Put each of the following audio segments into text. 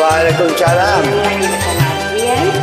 Waalaikumsalam. Dulu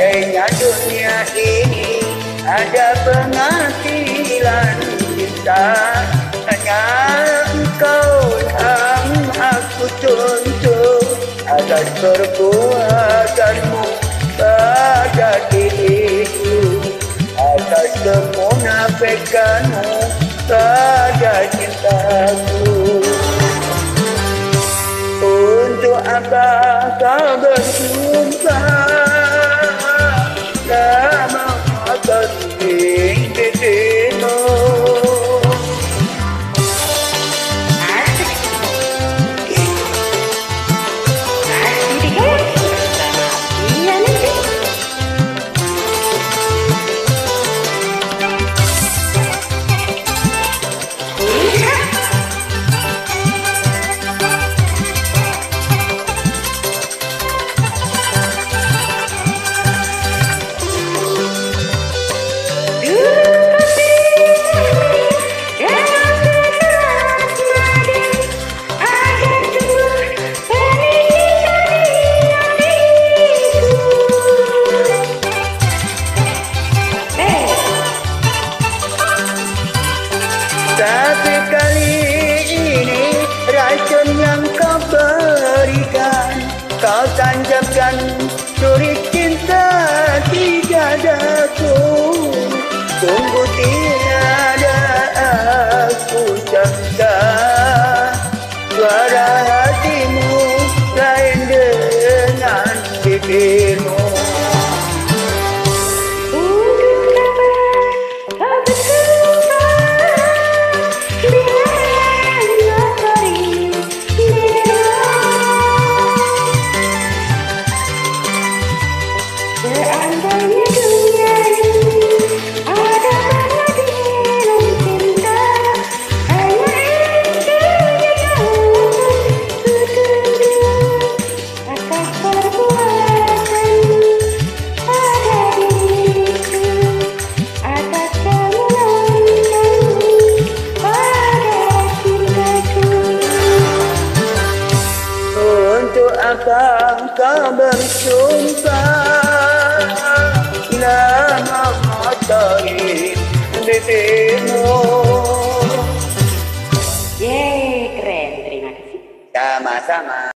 Seandainya dunia ini Ada pengadilan cinta Hanya engkau yang aku tuntut Atas perbuatanmu pada diriku Atas kemunafikanmu pada cintaku. Untuk apa kau bersumpah Tapi kali ini racun yang kau berikan. Kau tancapkan suri cinta di dadaku Sungguh tiada aku sangka you. llama.